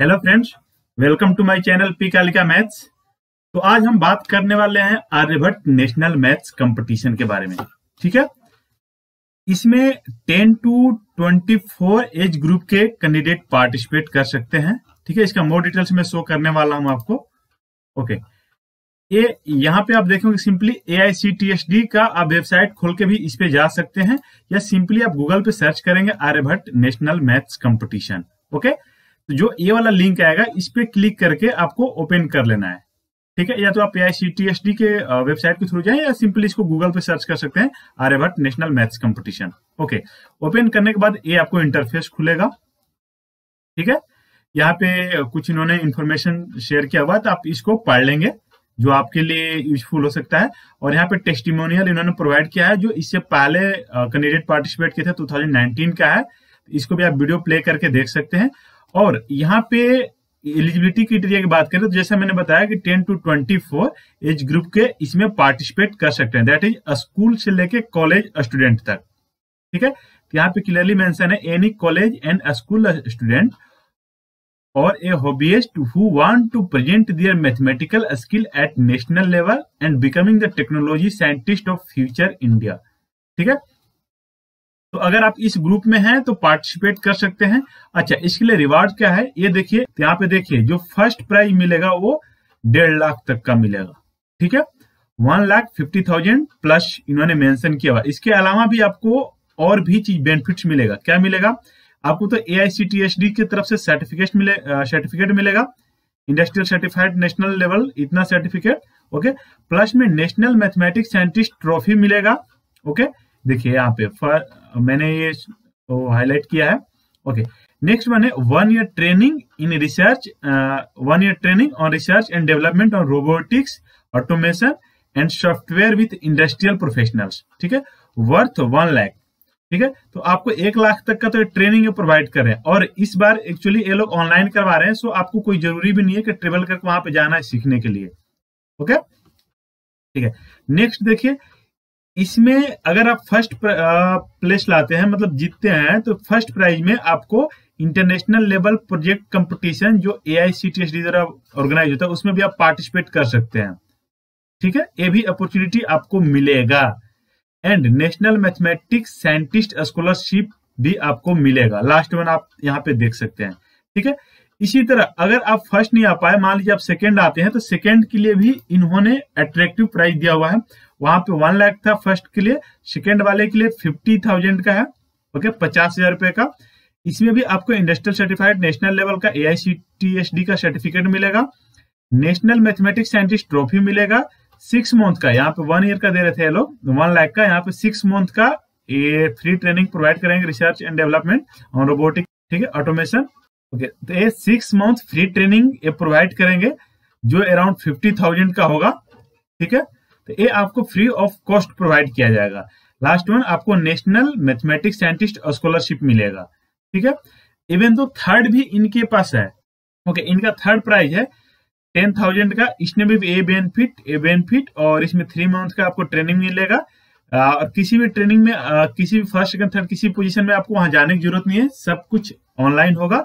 Hello friends welcome to my channel P Kalika maths तो आज हम बात करने वाले हैं आर्यभट्ट नेशनल मैथ्स कंपटीशन के बारे में। ठीक है? इसमें 10 टू 24 एज ग्रुप के कैंडिडेट पार्टिसिपेट कर सकते हैं। ठीक है? इसका मोर डिटेल्स में शो करने वाला हूँ आपको। ओके ये यहाँ पे आप देखोगे सिंपली ए का आप वेबसाइट खोल के भी इस पे जा सकते हैं। या सिंपली आप गूगल पे सर्च करेंगे Aryabhatta national maths competition okay तो जो ये वाला लिंक आएगा, इस पे क्लिक करके आपको ओपन कर लेना है। ठीक है? या तो आप ए के वेबसाइट के थ्रू जाए या सिंपली इसको गूगल पे सर्च कर सकते हैं Aryabhatta national maths competition okay open करने के बाद ये आपको इंटरफेस खुलेगा। ठीक है? यहाँ पे कुछ इन्होंने इंफॉर्मेशन शेयर किया हुआ तो आप इसको पढ़ लेंगे, जो आपके लिए यूजफुल हो सकता है। और यहाँ पे टेस्टिमोनियल इन्होंने प्रोवाइड किया है, जो इससे पहले कैंडिडेट पार्टिसिपेट किए थे 2019 का है। इसको भी आप वीडियो प्ले करके देख सकते हैं। और यहाँ पे एलिजिबिलिटी क्राइटेरिया की बात करें तो जैसे मैंने बताया कि 10 टू 24 एज ग्रुप के इसमें पार्टिसिपेट कर सकते हैं। दैट इज़ स्कूल से लेके कॉलेज स्टूडेंट तक। ठीक है? तो यहाँ पे क्लियरली मेंशन है any college and school student और a hobbyist who want to present their mathematical skill at national level and becoming the technology scientist of future India ठीक है? तो अगर आप इस ग्रुप में हैं तो पार्टिसिपेट कर सकते हैं। अच्छा इसके लिए रिवार्ड क्या है? ये देखिए तो यहाँ पे देखिए, जो फ़र्स्ट प्राइज मिलेगा वो डेढ़ लाख तक का मिलेगा। ठीक है? One lakh fifty thousand plus इन्होंने मेंशन किया हुआ। इसके अलावा भी आपको और भी चीज़ बेनिफिट्स मिलेगा। क्या मिलेगा? आपको तो ए की तरफ़ से सर्टिफिकेट मिले सर्टिफिकेट मिलेगा। इंडस्ट्रियल सर्टिफाइड नेशनल लेवल इतना सर्टिफिकेट ओके प्लस में नेशनल मैथमेटिक्स साइंटिस्ट ट्रॉफी मिलेगा ओके देखिए यहाँ पे मैंने ये हाईलाइट किया है। ओके नेक्स्ट वन है one year training in research one year training on research and development on robotics automation and software with industrial professionals ठीक है? वर्थ वन लैख ठीक है? तो आपको एक लाख तक का तो ट्रेनिंग प्रोवाइड कर रहे हैं। और इस बार एक्चुअली ये लोग ऑनलाइन करवा रहे हैं सो आपको कोई ज़रूरी भी नहीं है कि ट्रेवल करके वहाँ पे जाना है सीखने के लिए ओके ठीक है? नेक्स्ट देखिए इसमें अगर आप फ़र्स्ट प्लेस लाते हैं मतलब जीतते हैं तो फ़र्स्ट प्राइज में आपको इंटरनेशनल लेवल प्रोजेक्ट कंपटीशन जो A I C T S D द्वारा ऑर्गेनाइज होता है, उसमें भी आप पार्टिसिपेट कर सकते हैं। ठीक है? ये भी अपॉर्चुनिटी आपको मिलेगा। And national mathematics scientist scholarship भी आपको मिलेगा। लास्ट वन आप यहाँ पे देख सकते हैं। ठीक है? इसी तरह, अगर आप फ़र्स्ट नहीं आ पाए, मान लीजिए आप सेकंड आते हैं तो सेकंड के लिए भी इन्होंने अट्रैक्टिव प्राइस दिया हुआ है। वहाँ पे वन लाख था फ़र्स्ट के लिए सेकेंड वाले के लिए फिफ्टी थाउज़ेंड का है ओके पचास हज़ार रुपए का। इसमें भी आपको इंडस्ट्रियल सर्टिफाइड नेशनल लेवल का ए का सर्टिफिकेट मिलेगा नेशनल मैथमेटिक्स साइंटिस्ट ट्रॉफी मिलेगा सिक्स मंथ का, यहाँ पे वन ईयर का दे रहे थे लोग वन लाख का, यहाँ पे सिक्स मंथ का ये फ्री ट्रेनिंग प्रोवाइड करेंगे रिसर्च एंड डेवलपमेंट और रोबोटिक ठीक है ऑटोमेशन ओके तो ये सिक्स मंथ फ्री ट्रेनिंग ये प्रोवाइड करेंगे, जो अराउंड फिफ्टी थाउज़ेंड का होगा, ठीक है? तो ये आपको फ्री ऑफ़ कॉस्ट प्रोवाइड किया जाएगा। लास्ट वन आपको नेशनल मैथमेटिक्स साइंटिस्ट स्कॉलरशिप मिलेगा, ठीक है? इवन तो थर्ड भी इनके पास है ओके इनका थर्ड प्राइज है टेन थाउज़ेंड का, इसमें भी ए बेनिफिट ए बेनिफिट और इसमें थ्री मंथ का आपको ट्रेनिंग मिलेगा। और किसी भी ट्रेनिंग में किसी भी फ़र्स्ट सेकंड थर्ड किसी पोजीशन में आपको वहाँ जाने की ज़रूरत नहीं है, सब कुछ ऑनलाइन होगा।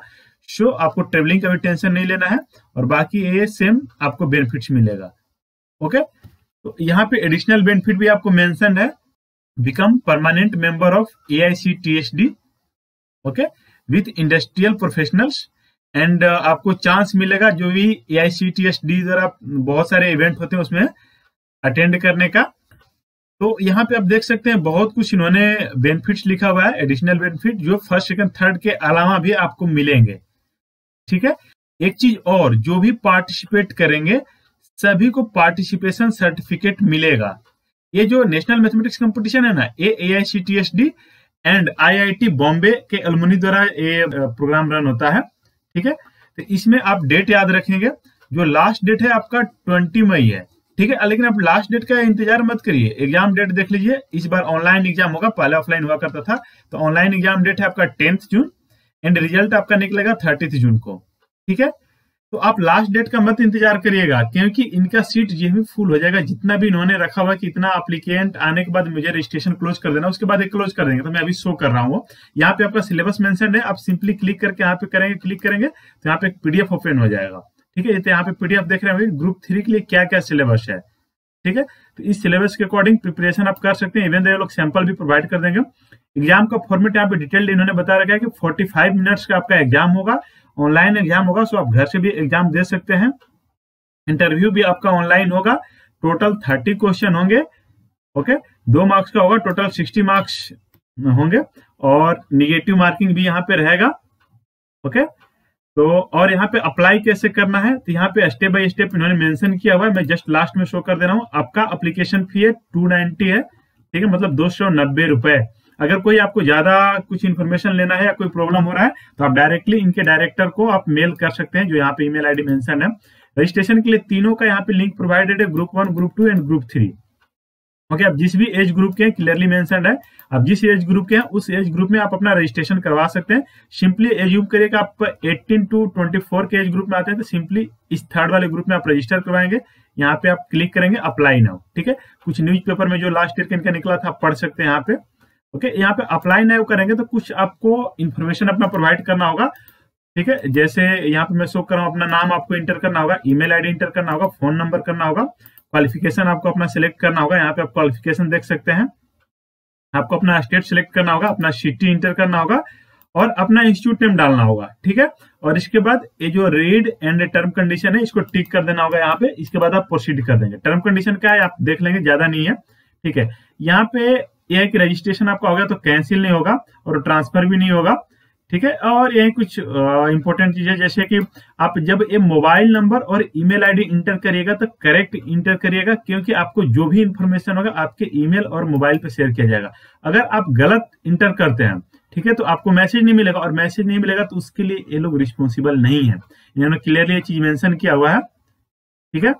सो आपको ट्रेवलिंग का भी टेंशन नहीं लेना है और बाकी ये सेम आपको बेनिफिट्स मिलेगा। ओके तो यहाँ पे एडिशनल बेनिफिट भी आपको मेंशन है। Become permanent member of A I C T S D okay with industrial professionals and आपको चांस मिलेगा जो भी A I C T S D द्वारा बहुत सारे इवेंट होते हैं उसमें अटेंड करने का। तो यहाँ पे आप देख सकते हैं बहुत कुछ इन्होंने बेनिफिट्स लिखा हुआ है एडिशनल बेनिफिट जो फ़र्स्ट सेकंड थर्ड के अलावा भी आपको मिलेंगे। ठीक है? एक चीज़ और, जो भी पार्टिसिपेट करेंगे, सभी को पार्टिसिपेशन सर्टिफिकेट मिलेगा। ये जो नेशनल मैथमेटिक्स कंपटीशन है ना, ये A I C T S D and I I T Bombay के अलमुनी द्वारा ये प्रोग्राम रन होता है, ठीक है? तो इसमें आप डेट याद रखेंगे। जो लास्ट डेट है आपका ट्वेंटी मई है, ठीक है? लेकिन आप लास्ट डेट का इंतज़ार मत करिए। एग्ज़ाम डेट देख लीजिए। इस बार ऑनलाइन एग्ज़ाम होगा, पहले ऑफलाइन हुआ करता था। तो ऑनलाइन एग्ज़ाम डेट है आपका टेंथ जून एंड रिज़ल्ट आपका निकलेगा थर्टी जून को, ठीक है? तो आप लास्ट डेट का मत इंतज़ार करिएगा, क्योंकि इनका सीट ये भी फुल हो जाएगा। जितना भी इन्होंने रखा हुआ कि इतना आने के बाद मुझे रजिस्ट्रेशन क्लोज कर देना, उसके बाद एक क्लोज कर देंगे। तो मैं अभी शो कर रहा हूँ। यहाँ पे आपका सिलेबस मेंशन है, आप सिंपली क्लिक करके यहाँ पे करेंगे क्लिक करेंगे तो यहाँ पे पीडीएफ ओपन हो जाएगा, ठीक है? तो यहाँ पे पीडीएफ देख रहे हैं ग्रुप थ्री के लिए क्या क्या सिलेबस है? ठीक है? तो इस सिलेबस के अकॉर्डिंग प्रिपरेशन आप कर सकते हैं इवन ये लोग सैंपल भी प्रोवाइड कर देंगे। एग्ज़ाम का फॉर्मेट यहाँ पे डिटेल्ड इन्होंने बता रखा है कि 45 मिनट्स का आपका एग्ज़ाम होगा ऑनलाइन एग्ज़ाम होगा सो आप घर से भी एग्ज़ाम दे सकते हैं। इंटरव्यू भी आपका ऑनलाइन होगा। टोटल थर्टी क्वेश्चन होंगे ओके दो मार्क्स का होगा टोटल सिक्सटी मार्क्स होंगे, और निगेटिव मार्किंग भी यहाँ पे रहेगा ओके तो और यहाँ पे अप्लाई कैसे करना है? तो यहाँ पे स्टेप बाय स्टेप इन्होंने मेंशन किया हुआ है। मैं जस्ट लास्ट में शो कर दे रहा हूँ। आपका अप्लीकेशन फ़ी है टू नाइनटी है। ठीक है? मतलब दो सौ नब्बे रुपए। अगर कोई आपको ज़्यादा कुछ इन्फॉर्मेशन लेना है या कोई प्रॉब्लम हो रहा है तो आप डायरेक्टली इनके डायरेक्टर को आप मेल कर सकते हैं, जो यहाँ पे ईमेल आईडी मेंशन है। रजिस्ट्रेशन के लिए तीनों का यहाँ पे लिंक प्रोवाइडेड है group one group two and group three okay आप जिस भी एज ग्रुप के हैं क्लियरली मेंशनड है आप जिस एज ग्रुप के हैं, उस एज ग्रुप में आप अपना रजिस्ट्रेशन करवा सकते हैं। सिंपली एज्यूम करिएगा आप 18 टू 24 के एज ग्रुप में आते हैं तो सिंपली इस थर्ड वाले ग्रुप में आप रजिस्टर करवाएँगे। यहाँ पे आप क्लिक करेंगे अप्लाई नाउ ठीक है? कुछ न्यूज़ पेपर में जो लास्ट ईयर इनका निकला था, आप पढ़ सकते हैं यहाँ पे। ओके यहाँ पे अप्लाई नाउ करेंगे तो कुछ आपको इन्फॉर्मेशन अपना प्रोवाइड करना होगा, ठीक है? जैसे यहाँ पे मैं शो कर रहा हूँ, अपना नाम आपको इंटर करना होगा ईमेल आईडी इंटर करना होगा फ़ोन नंबर करना होगा। क्वालिफिकेशन आपको अपना सिलेक्ट करना होगा, यहाँ पे आप क्वालिफिकेशन देख सकते हैं। आपको अपना स्टेट सिलेक्ट करना होगा, अपना सिटी इंटर करना होगा और अपना इंस्टीट्यूट नेम डालना होगा, ठीक है? और इसके बाद ये जो रीड एंड टर्म कंडीशन है, इसको टिक कर देना होगा यहाँ पे। इसके बाद आप प्रोसीड कर देंगे। टर्म कंडीशन क्या है, आप देख लेंगे, ज़्यादा नहीं है, ठीक है? यहाँ पे यह रजिस्ट्रेशन आपका होगा तो कैंसिल नहीं होगा और ट्रांसफ़र भी नहीं होगा। ठीक है? और यही कुछ इंपॉर्टेंट चीज़ है, जैसे कि आप जब ये मोबाइल नंबर और ईमेल आईडी इंटर करिएगा तो करेक्ट इंटर करिएगा, क्योंकि आपको जो भी इंफॉर्मेशन होगा, आपके ईमेल और मोबाइल पे शेयर किया जाएगा। अगर आप गलत इंटर करते हैं, ठीक है तो आपको मैसेज नहीं मिलेगा, और मैसेज नहीं मिलेगा तो उसके लिए ये लोग रिस्पॉन्सिबल नहीं है। इन्होंने क्लियरली ये चीज़ मेंशन किया हुआ है, ठीक है?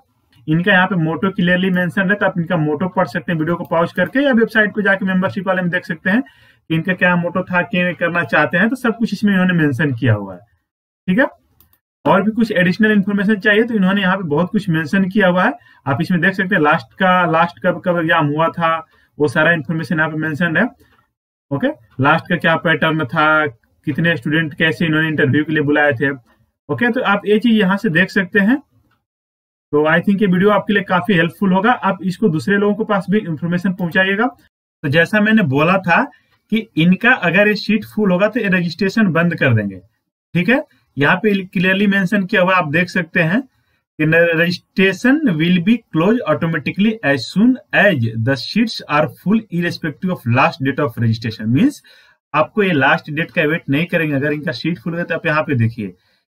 इनका यहाँ पे मोटो क्लियरली मेंशन है तो आप इनका मोटो पढ़ सकते हैं, वीडियो को पॉज करके, या वेबसाइट पे जाके मेंबरशिप वाले में देख सकते हैं, कि इनका क्या मोटो था, क्या करना चाहते हैं तो सब कुछ इसमें इन्होंने मेंशन किया हुआ है। ठीक है? और भी कुछ एडिशनल इन्फॉर्मेशन चाहिए तो इन्होंने यहाँ पे बहुत कुछ मेंशन किया हुआ है। आप इसमें देख सकते हैं लास्ट का लास्ट कब कब एग्ज़ाम हुआ था, वो सारा इन्फॉर्मेशन यहाँ पे मेंशन है। ओके लास्ट का क्या पैटर्न था, कितने स्टूडेंट कैसे इन्होंने इंटरव्यू के लिए बुलाए थे। ओके तो आप ये चीज़ यहाँ से देख सकते हैं। तो आई थिंक ये वीडियो आपके लिए काफ़ी हेल्पफुल होगा। आप इसको दूसरे लोगों के पास भी इंफॉर्मेशन पहुंचाइएगा। तो जैसा मैंने बोला था कि इनका अगर ये सीट फुल होगा तो ये रजिस्ट्रेशन बंद कर देंगे। ठीक है? यहाँ पे क्लियरली मेंशन किया हुआ आप देख सकते हैं कि registration will be close automatically as soon as the seats are full irrespective of last date of registration means आपको ये लास्ट डेट का वेट नहीं करेंगे। अगर इनका सीट फुल है तो आप यहाँ पे देखिए।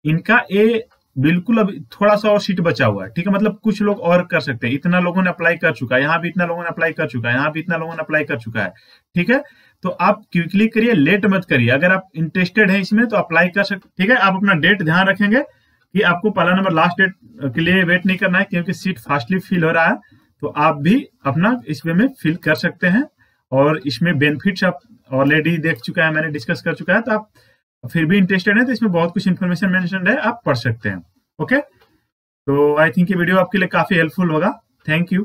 इनका ये बिल्कुल अभी थोड़ा सा और सीट बचा हुआ है। ठीक है मतलब कुछ लोग और कर सकते हैं। इतना लोगों ने अप्लाई कर चुका है, यहाँ भी इतना लोगों ने अप्लाई कर चुका है, यहाँ भी इतना लोगों ने अप्लाई कर चुका है। ठीक है तो आप क्विकली करिए लेट मत करिए। अगर आप इंटरेस्टेड है इसमें तो अप्लाई कर सकते ठीक है, आप अपना डेट ध्यान रखेंगे कि आपको पहला नंबर लास्ट डेट के लिए वेट नहीं करना है, क्योंकि सीट फास्टली फिल हो रहा है। तो आप भी अपना इसमें में फिल कर सकते हैं, और इसमें बेनिफिट्स आप ऑलरेडी देख चुका है, मैंने डिस्कस कर चुका है तो आप फिर भी इंटरेस्टेड है तो इसमें बहुत कुछ इन्फॉर्मेशन मैंशन है, आप पढ़ सकते हैं ओके तो आई थिंक ये वीडियो आपके लिए काफ़ी हेल्पफुल होगा। Thank you